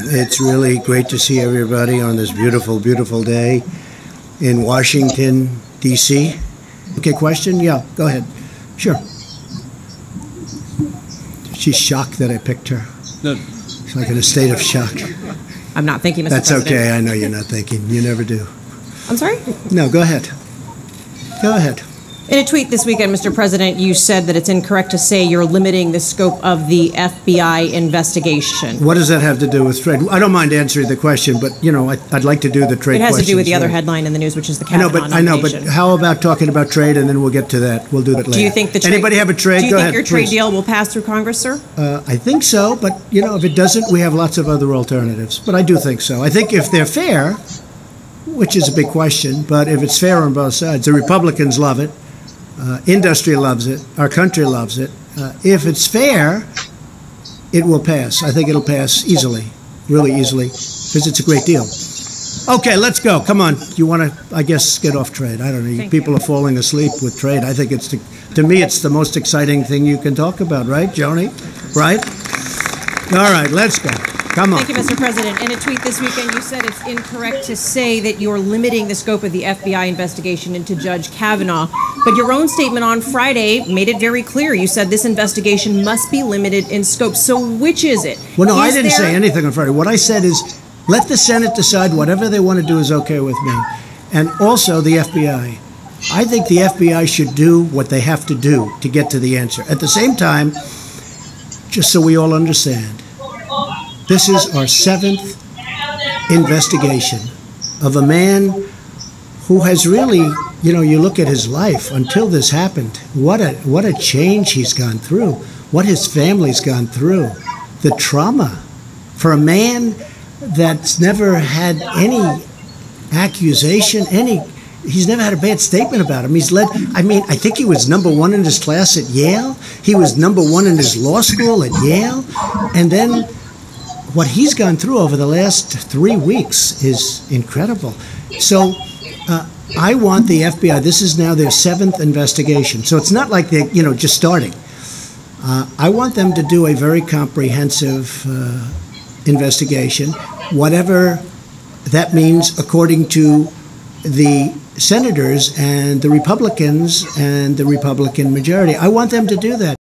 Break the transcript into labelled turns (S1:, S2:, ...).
S1: It's really great to see everybody on this beautiful, beautiful day in Washington, D.C. Okay, question? Yeah, go ahead. Sure. She's shocked that I picked her.
S2: No.
S1: She's like in a state of shock.
S3: I'm not thinking, Mr.
S1: That's
S3: President.
S1: okay. I know you're not thinking. You never do.
S3: I'm sorry?
S1: No, go ahead. Go ahead.
S3: In a tweet this weekend, Mr. President, you said that it's incorrect to say you're limiting the scope of the FBI investigation.
S1: What does that have to do with trade? I don't mind answering the question, but you know, I, I'd like to do the trade.
S3: It has to do with the other headline in the news, which is the
S1: I know,
S3: Kavanaugh
S1: but I know, but how about talking about trade, and then we'll get to that. We'll do that later.
S3: Do you think the trade,
S1: anybody have a trade?
S3: Do you
S1: Go
S3: think
S1: ahead,
S3: your trade
S1: please.
S3: deal will pass through Congress, sir?
S1: Uh, I think so, but you know, if it doesn't, we have lots of other alternatives. But I do think so. I think if they're fair, which is a big question, but if it's fair on both sides, the Republicans love it, uh, industry loves it, our country loves it. Uh, if it's fair, it will pass. I think it'll pass easily, really easily, because it's a great deal. Okay, let's go. Come on. You want to, I guess, get off trade. I don't know.
S3: Thank
S1: People
S3: you.
S1: are falling asleep with trade. I think it's, the, to me, it's the most exciting thing you can talk about, right, Joni? Right? All right, let's go. Come on.
S3: Thank you, Mr. President. In a tweet this weekend, you said it's incorrect to say that you're limiting the scope of the FBI investigation into Judge Kavanaugh. But your own statement on Friday made it very clear. You said this investigation must be limited in scope. So which is it?
S1: Well, no, I didn't say anything on Friday. What I said is let the Senate decide whatever they want to do is okay with me. And also the FBI. I think the FBI should do what they have to do to get to the answer. At the same time, just so we all understand, this is our seventh investigation of a man who has really, you know, you look at his life until this happened. What a what a change he's gone through. What his family's gone through. The trauma for a man that's never had any accusation, any he's never had a bad statement about him. He's led I mean, I think he was number 1 in his class at Yale. He was number 1 in his law school at Yale. And then what he's gone through over the last three weeks is incredible. So uh, I want the FBI. This is now their seventh investigation, so it's not like they're you know just starting. Uh, I want them to do a very comprehensive uh, investigation, whatever that means, according to the senators and the Republicans and the Republican majority. I want them to do that.